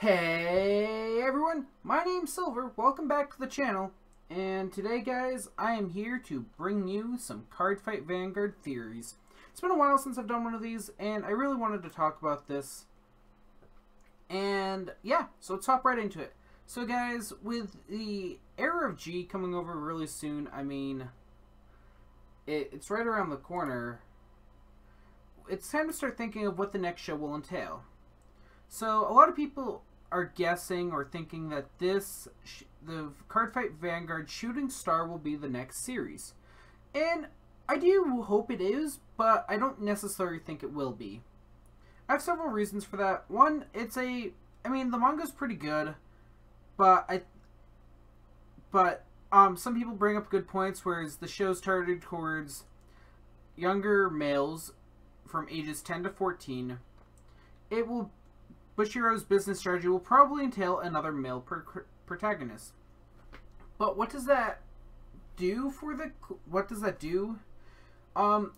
Hey everyone, my name's Silver, welcome back to the channel, and today guys, I am here to bring you some Cardfight Vanguard theories. It's been a while since I've done one of these, and I really wanted to talk about this. And yeah, so let's hop right into it. So guys, with the Era of G coming over really soon, I mean, it, it's right around the corner, it's time to start thinking of what the next show will entail. So a lot of people are guessing or thinking that this, the Cardfight Vanguard Shooting Star will be the next series. And I do hope it is, but I don't necessarily think it will be. I have several reasons for that. One, it's a, I mean, the manga's pretty good, but I, but um, some people bring up good points, whereas the show's targeted towards younger males from ages 10 to 14. It will Bushiroad's business strategy will probably entail another male protagonist. But what does that do for the what does that do? Um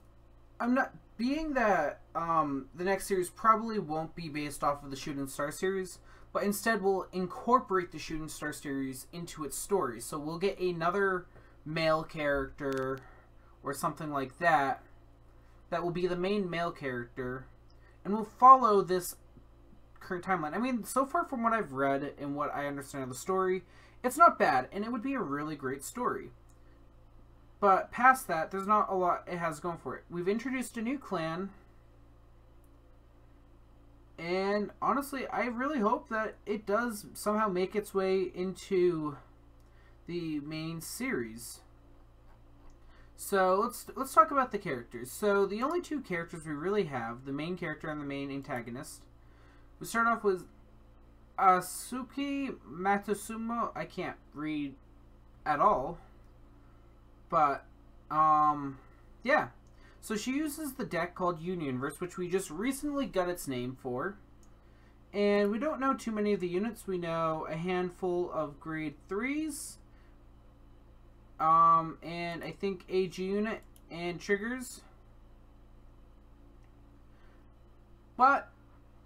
I'm not being that um the next series probably won't be based off of the Shooting Star series, but instead will incorporate the Shooting Star series into its story. So we'll get another male character or something like that that will be the main male character and we'll follow this current timeline. I mean, so far from what I've read and what I understand of the story, it's not bad, and it would be a really great story. But past that, there's not a lot it has going for it. We've introduced a new clan, and honestly, I really hope that it does somehow make its way into the main series. So let's let's talk about the characters. So the only two characters we really have, the main character and the main antagonist, we start off with Asuka Matsumoto. I can't read at all. But, um, yeah. So she uses the deck called Unionverse, which we just recently got its name for. And we don't know too many of the units. We know a handful of grade 3s. Um, and I think AG unit and triggers. But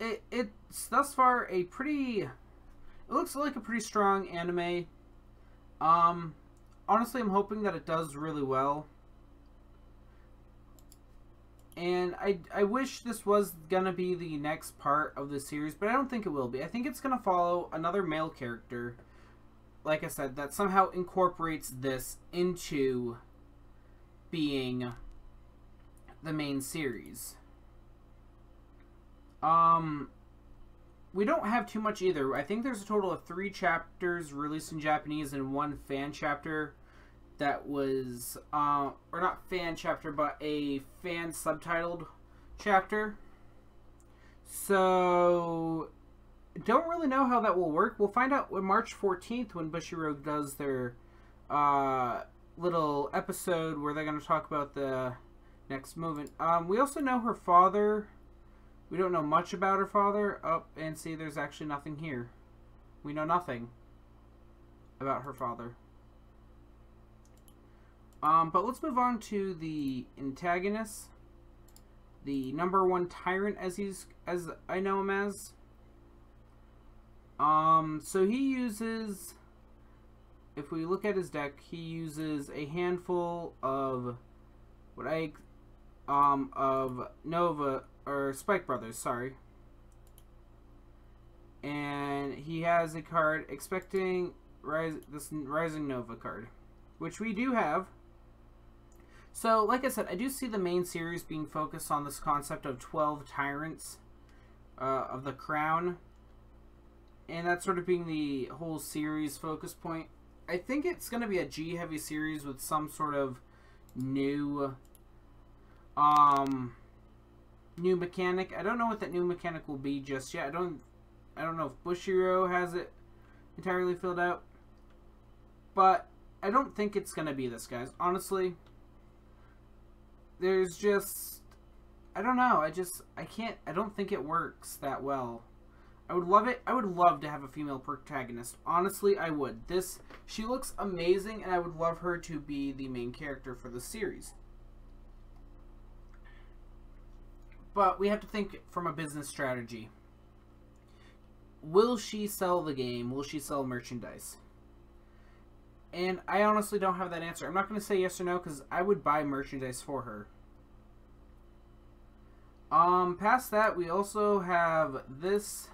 it, it's thus far a pretty it looks like a pretty strong anime. Um honestly i'm hoping that it does really well. And I, I wish this was gonna be the next part of the series but i don't think it will be. I think it's gonna follow another male character like i said that somehow incorporates this into being the main series um, we don't have too much either. I think there's a total of three chapters released in Japanese and one fan chapter that was, uh, or not fan chapter, but a fan subtitled chapter. So, don't really know how that will work. We'll find out on March 14th when Bushiroad does their uh, little episode where they're going to talk about the next movement. Um, we also know her father we don't know much about her father. Up oh, and see, there's actually nothing here. We know nothing about her father. Um, but let's move on to the antagonist. The number one tyrant, as he's as I know him as. Um, so he uses. If we look at his deck, he uses a handful of what I um of Nova or Spike Brothers, sorry. And he has a card expecting rise this Rising Nova card, which we do have. So, like I said, I do see the main series being focused on this concept of 12 tyrants uh, of the crown. And that's sort of being the whole series focus point. I think it's going to be a G-heavy series with some sort of new um new mechanic. I don't know what that new mechanic will be just yet. I don't I don't know if Bushiroad has it entirely filled out. But I don't think it's to be this, guys. Honestly, there's just I don't know. I just I can't I don't think it works that well. I would love it. I would love to have a female protagonist. Honestly, I would. This she looks amazing and I would love her to be the main character for the series. But we have to think from a business strategy. will she sell the game? Will she sell merchandise? And I honestly don't have that answer. I'm not going to say yes or no because I would buy merchandise for her. Um, past that, we also have this,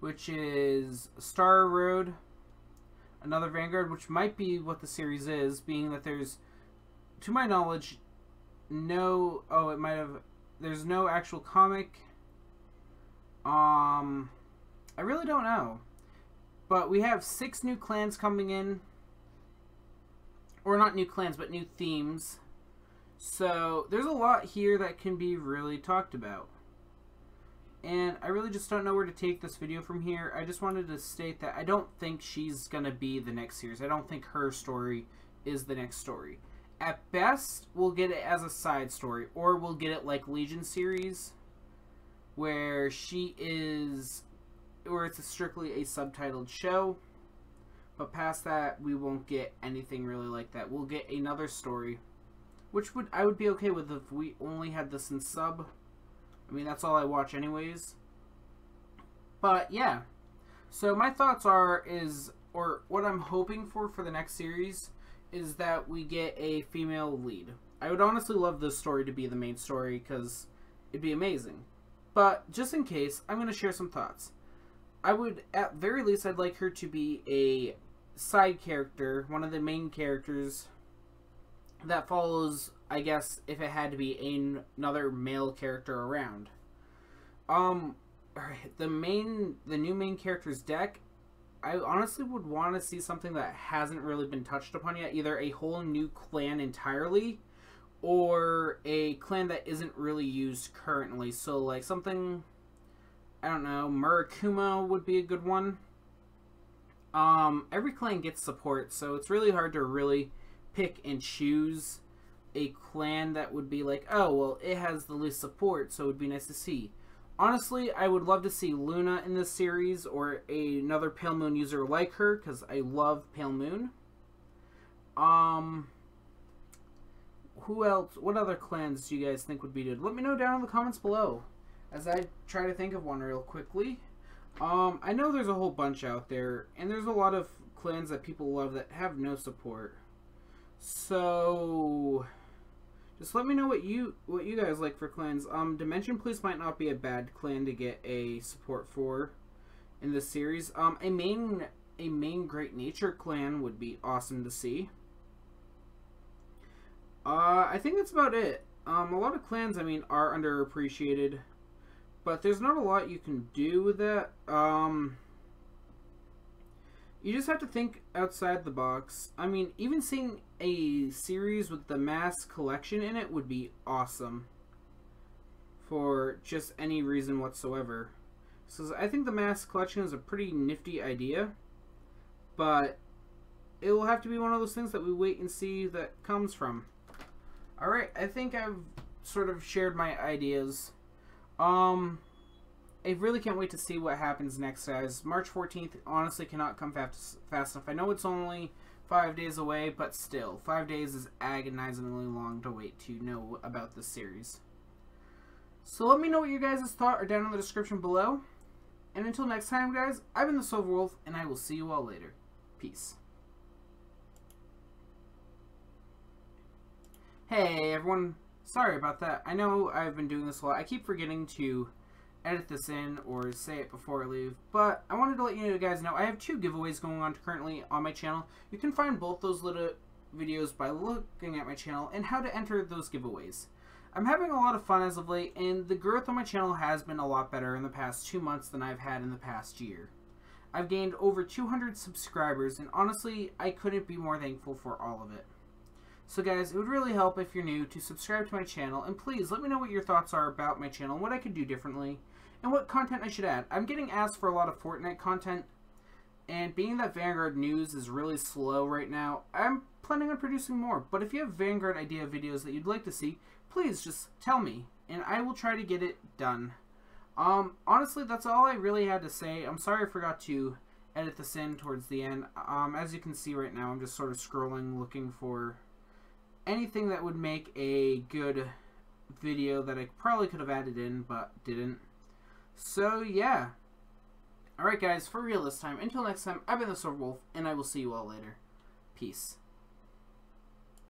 which is Star Road, another Vanguard, which might be what the series is, being that there's, to my knowledge, no. Oh, it might have. There's no actual comic. Um, I really don't know, but we have six new clans coming in or not new clans, but new themes. So there's a lot here that can be really talked about. And I really just don't know where to take this video from here. I just wanted to state that I don't think she's going to be the next series. I don't think her story is the next story. At best, we'll get it as a side story. Or we'll get it like Legion series. Where she is... Or it's a strictly a subtitled show. But past that, we won't get anything really like that. We'll get another story, which would I would be okay with if we only had this in sub. I mean, that's all I watch anyways. But yeah. So my thoughts are is or what I'm hoping for for the next series is that we get a female lead. I would honestly love this story to be the main story because it'd be amazing. But just in case, I'm going to share some thoughts. I would, at very least, I'd like her to be a side character, one of the main characters that follows, I guess, if it had to be another male character around. Um, the main, the new main character's deck, I honestly would want to see something that hasn't really been touched upon yet. Either a whole new clan entirely, or a clan that isn't really used currently. So, like, something, I don't know, Murakumo would be a good one. Um, every clan gets support, so it's really hard to really pick and choose a clan that would be like, oh, well, it has the least support, so it would be nice to see. Honestly, I would love to see Luna in this series or another Pale Moon user like her, because I love Pale Moon. Um, who else? What other clans do you guys think would be good? Let me know down in the comments below as I try to think of one real quickly. Um, I know there's a whole bunch out there, and there's a lot of clans that people love that have no support. So, just let me know what you what you guys like for clans. Um, Dimension Police might not be a bad clan to get a support for in this series. Um, a main a main Great Nature clan would be awesome to see. Uh, I think that's about it. Um, a lot of clans, I mean, are underappreciated but there's not a lot you can do with that. Um, you just have to think outside the box. I mean, even seeing a series with the mass collection in it would be awesome. For just any reason whatsoever. So I think the mass collection is a pretty nifty idea. But it will have to be one of those things that we wait and see that comes from. Alright, I think I've sort of shared my ideas um, I really can't wait to see what happens next, guys. March 14th honestly cannot come fast, fast enough. I know it's only five days away, but still, five days is agonizingly long to wait to know about this series. So let me know what you guys' thought are down in the description below. And until next time, guys, I've been the Silver Wolf, and I will see you all later. Peace. Hey, everyone. Sorry about that. I know I've been doing this a lot. I keep forgetting to edit this in or say it before I leave. But I wanted to let you guys know I have two giveaways going on currently on my channel. You can find both those little videos by looking at my channel and how to enter those giveaways. I'm having a lot of fun as of late, and the growth on my channel has been a lot better in the past two months than I've had in the past year. I've gained over 200 subscribers, and honestly, I couldn't be more thankful for all of it. So guys, it would really help if you're new to subscribe to my channel, and please let me know what your thoughts are about my channel, and what I could do differently, and what content I should add. I'm getting asked for a lot of Fortnite content, and being that Vanguard news is really slow right now, I'm planning on producing more. But if you have Vanguard idea videos that you'd like to see, please just tell me, and I will try to get it done. Um, honestly, that's all I really had to say. I'm sorry I forgot to edit this in towards the end. Um, as you can see right now, I'm just sort of scrolling, looking for anything that would make a good video that I probably could have added in, but didn't. So, yeah. Alright, guys, for real this time. Until next time, I've been the Sword Wolf, and I will see you all later. Peace.